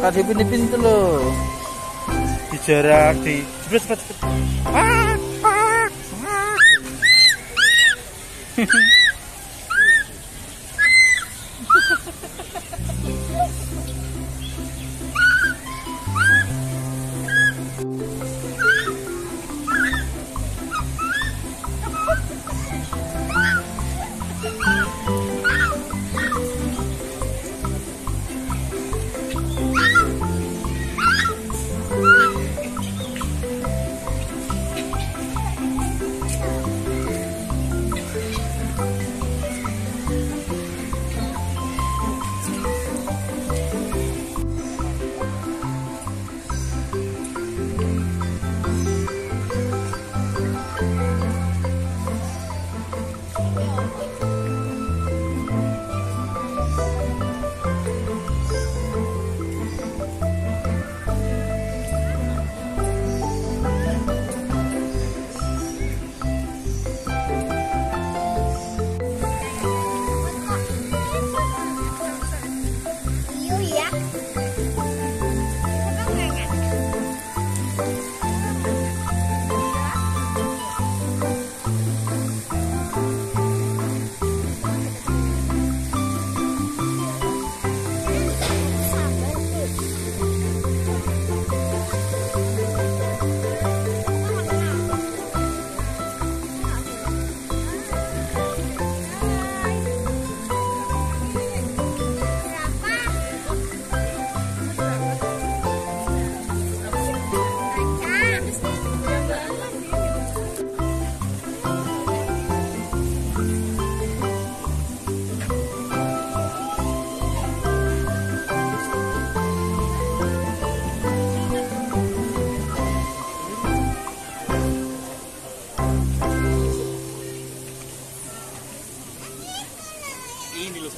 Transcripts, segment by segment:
Kasih pintu-pintu loh. Di jarak di cepet cepet cepet.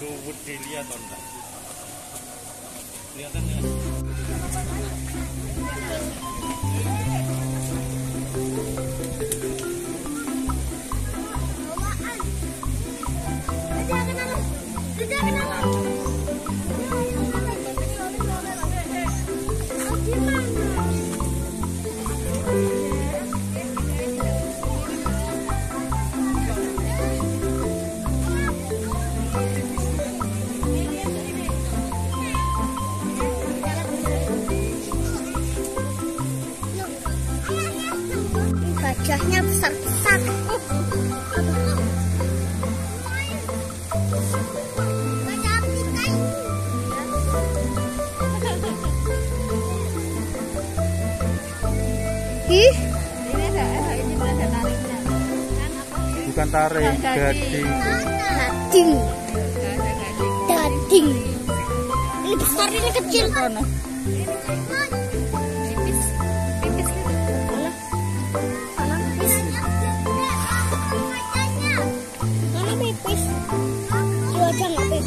through wood areas on that. The other ya? Gajahnya besar-besar. Ini. Ih, Ini ada, ada ini ada tariknya. Kan apa? Bukan tarik, gading. gading. Dading. Ini besar, ini kecil. Kono.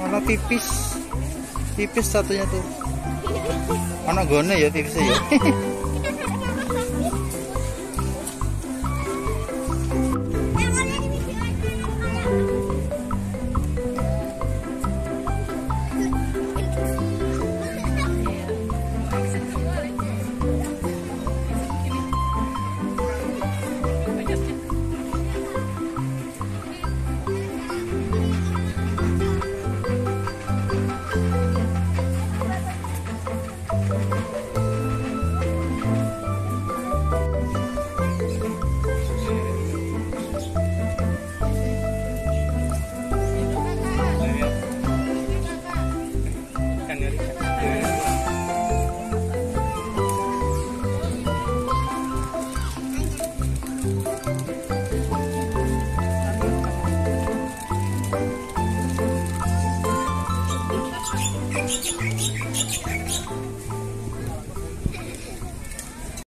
Mana pipis? Pipis satunya tuh. Mana gone ya pipisnya ya?